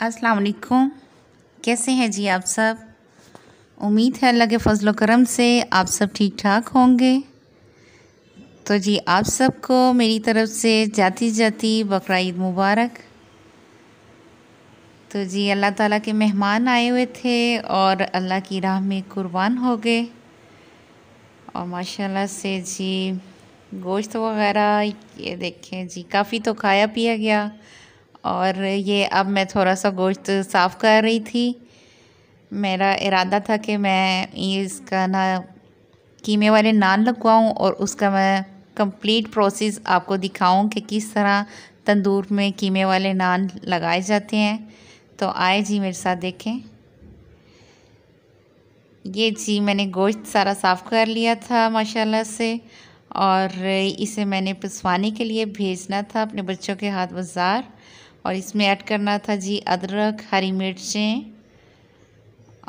अस्सलाम वालेकुम। कैसे हैं जी आप सब? उम्मीद है अल्लाह के फजल करम से आप सब ठीक ठाक होंगे। तो जी आप सबको मेरी तरफ़ से जाती जाती बकरा मुबारक। तो जी अल्लाह ताला के मेहमान आए हुए थे और अल्लाह की राह में कुर्बान हो गए। और माशाल्लाह से जी गोश्त वगैरह, ये देखें जी, काफ़ी तो खाया पिया गया। और ये अब मैं थोड़ा सा गोश्त साफ़ कर रही थी। मेरा इरादा था कि मैं इसका ना कीमे वाले नान लगवाऊँ और उसका मैं कंप्लीट प्रोसेस आपको दिखाऊँ कि किस तरह तंदूर में कीमे वाले नान लगाए जाते हैं। तो आए जी मेरे साथ देखें। ये जी मैंने गोश्त सारा साफ़ कर लिया था माशाल्लाह से और इसे मैंने पिसवाने के लिए भेजना था अपने बच्चों के हाथ बाज़ार। और इसमें ऐड करना था जी अदरक, हरी मिर्चें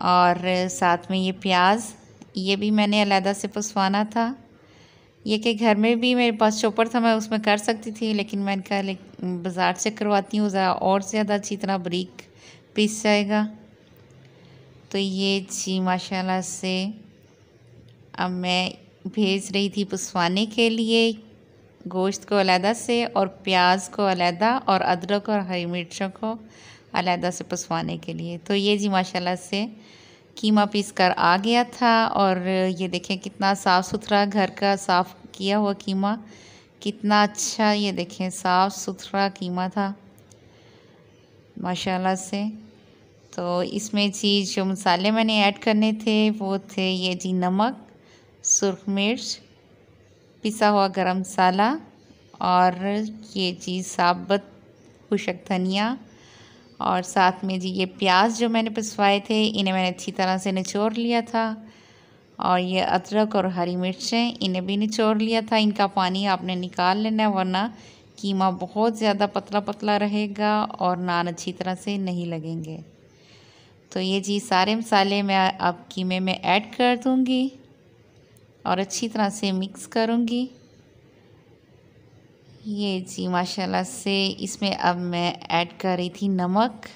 और साथ में ये प्याज। ये भी मैंने अलहदा से पसवाना था। ये कि घर में भी मेरे पास चोपर था, मैं उसमें कर सकती थी, लेकिन मैंने कहा बाज़ार से करवाती हूँ, ज़रा और ज़्यादा अच्छी तरह बरीक पीस जाएगा। तो ये जी माशाल्लाह से अब मैं भेज रही थी पसवाने के लिए। गोश्त को अलहदा से और प्याज को अलहदा और अदरक और हरी मिर्चों को अलहदा से पसवाने के लिए। तो ये जी माशाल्लाह से कीमा पीस कर आ गया था और ये देखें कितना साफ़ सुथरा घर का साफ़ किया हुआ कीमा। कितना अच्छा ये देखें साफ़ सुथरा कीमा था माशाल्लाह से। तो इसमें जी जो मसाले मैंने ऐड करने थे वो थे ये जी नमक, सुरख मिर्च पिसा हुआ गरम मसाला और ये चीज़ साबत, खुशक धनिया और साथ में जी ये प्याज जो मैंने पिसवाए थे, इन्हें मैंने अच्छी तरह से निचोड़ लिया था। और ये अदरक और हरी मिर्चें, इन्हें भी निचोड़ लिया था। इनका पानी आपने निकाल लेना, वरना कीमा बहुत ज़्यादा पतला पतला रहेगा और नान अच्छी तरह से नहीं लगेंगे। तो ये जी सारे मसाले मैं अब कीमे में ऐड कर दूँगी। और अच्छी तरह से मिक्स करूँगी। ये जी, माशाल्लाह से इसमें अब मैं ऐड कर रही थी नमक।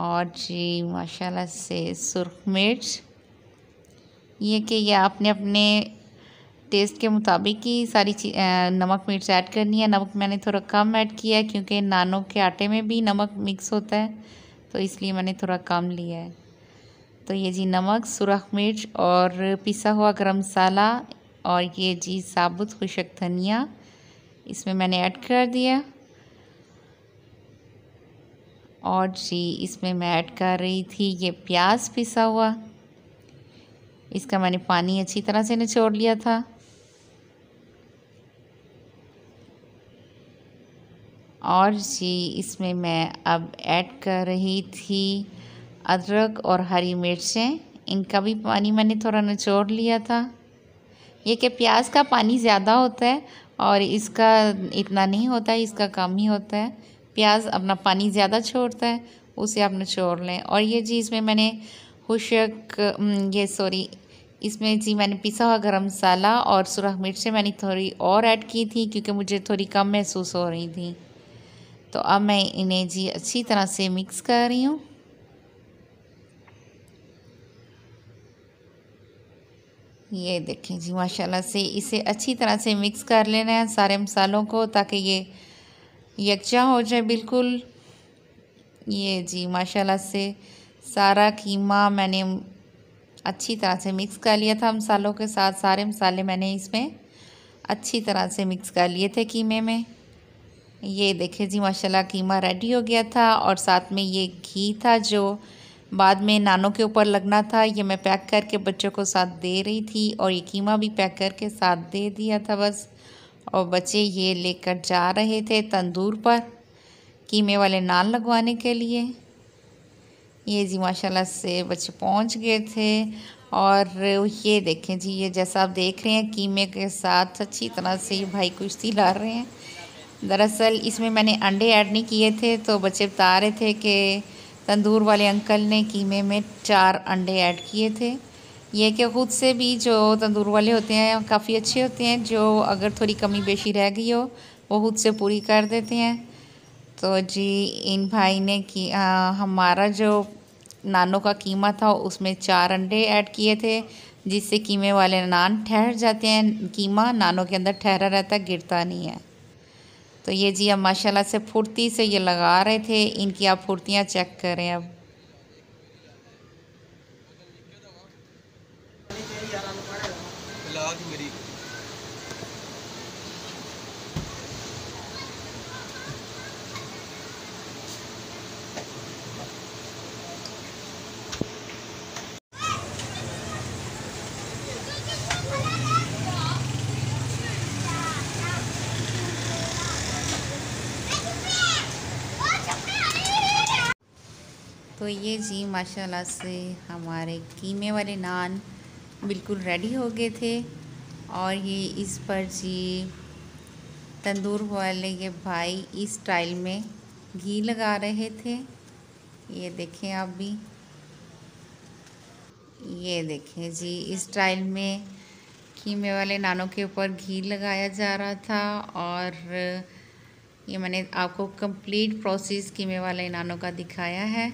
और जी, माशाल्लाह से सुरख मिर्च। ये कि ये आपने अपने टेस्ट के मुताबिक ही सारी चीज़ नमक मिर्च ऐड करनी है। नमक मैंने थोड़ा कम ऐड किया है क्योंकि नानों के आटे में भी नमक मिक्स होता है तो इसलिए मैंने थोड़ा कम लिया है। तो ये जी नमक, सुरख मिर्च और पिसा हुआ गरम मसाला और ये जी साबुत खुशक धनिया, इसमें मैंने ऐड कर दिया। और जी इसमें मैं ऐड कर रही थी ये प्याज पिसा हुआ। इसका मैंने पानी अच्छी तरह से निचोड़ लिया था। और जी इसमें मैं अब ऐड कर रही थी अदरक और हरी मिर्चें। इनका भी पानी मैंने थोड़ा निचोड़ लिया था। ये कि प्याज का पानी ज़्यादा होता है और इसका इतना नहीं होता है, इसका कम ही होता है। प्याज अपना पानी ज़्यादा छोड़ता है, उसे आप निचोड़ लें। और ये जी इसमें मैंने खुशक ये सॉरी, इसमें जी मैंने पिसा हुआ गरम मसाला और सुरख मिर्चें मैंने थोड़ी और ऐड की थी क्योंकि मुझे थोड़ी कम महसूस हो रही थी। तो अब मैं इन्हें जी अच्छी तरह से मिक्स कर रही हूँ। ये देखें जी, माशाल्लाह से इसे अच्छी तरह से मिक्स कर लेना है सारे मसालों को ताकि ये यकजा हो जाए बिल्कुल। ये जी, माशाल्लाह से सारा कीमा मैंने अच्छी तरह से मिक्स कर लिया था मसालों के साथ। सारे मसाले मैंने इसमें अच्छी तरह से मिक्स कर लिए थे कीमे में। ये देखें जी, माशाल्लाह कीमा रेडी हो गया था और साथ में ये घी था जो बाद में नानों के ऊपर लगना था। ये मैं पैक करके बच्चों को साथ दे रही थी और ये कीमा भी पैक करके साथ दे दिया था बस। और बच्चे ये लेकर जा रहे थे तंदूर पर कीमे वाले नान लगवाने के लिए। ये जी माशाल्लाह से बच्चे पहुँच गए थे। और ये देखें जी, ये जैसा आप देख रहे हैं, कीमे के साथ अच्छी तरह से ये भाई कुश्ती ला रहे हैं। दरअसल इसमें मैंने अंडे ऐड नहीं किए थे तो बच्चे बता रहे थे कि तंदूर वाले अंकल ने कीमे में चार अंडे ऐड किए थे। ये कि ख़ुद से भी जो तंदूर वाले होते हैं, काफ़ी अच्छे होते हैं, जो अगर थोड़ी कमी बेशी रह गई हो, वो खुद से पूरी कर देते हैं। तो जी, इन भाई ने कि हमारा जो नानों का कीमा था, उसमें चार अंडे ऐड किए थे, जिससे कीमे वाले नान ठहर जाते हैं। कीमा नानों के अंदर ठहरा रहता, गिरता नहीं है। तो ये जी अब माशाल्लाह से फुर्ती से ये लगा रहे थे, इनकी आप फुर्तियाँ चेक करें अब। तो ये जी माशाल्लाह से हमारे कीमे वाले नान बिल्कुल रेडी हो गए थे और ये इस पर जी तंदूर वाले ये भाई इस स्टाइल में घी लगा रहे थे। ये देखें आप भी। ये देखें जी, इस स्टाइल में कीमे वाले नानों के ऊपर घी लगाया जा रहा था और ये मैंने आपको कंप्लीट प्रोसेस कीमे वाले नानों का दिखाया है।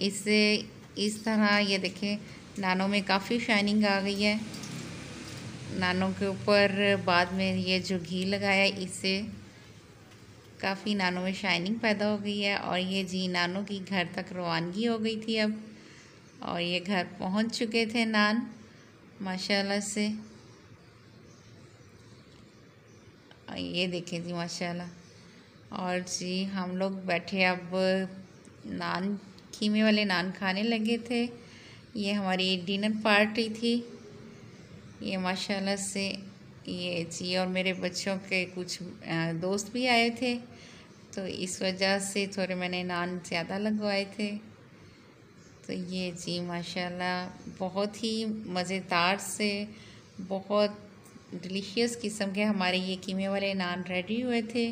इससे इस तरह ये देखें, नानों में काफ़ी शाइनिंग आ गई है। नानों के ऊपर बाद में ये जो घी लगाया, इससे काफ़ी नानों में शाइनिंग पैदा हो गई है और ये जी नानों की घर तक रवानगी हो गई थी अब। और ये घर पहुँच चुके थे नान, माशाल्लाह से। ये देखें जी, माशाल्लाह। और जी, हम लोग बैठे अब नान कीमे वाले नान खाने लगे थे। ये हमारी डिनर पार्टी थी। ये माशाल्लाह से ये जी और मेरे बच्चों के कुछ दोस्त भी आए थे। तो इस वजह से थोड़े मैंने नान ज़्यादा लगवाए थे। तो ये जी माशाल्लाह बहुत ही मज़ेदार से, बहुत डिलीशियस किस्म के हमारे ये कीमे वाले नान रेडी हुए थे।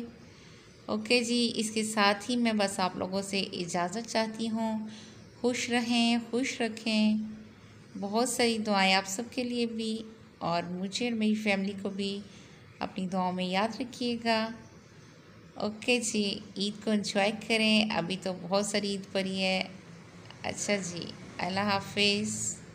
ओके जी, इसके साथ ही मैं बस आप लोगों से इजाज़त चाहती हूँ। खुश रहें, खुश रखें। बहुत सारी दुआएँ आप सबके लिए भी और मुझे और मेरी फैमिली को भी अपनी दुआओं में याद रखिएगा। ओके जी, ईद को एंजॉय करें। अभी तो बहुत सारी ईद पड़ी है। अच्छा जी, अल्लाह हाफिज़।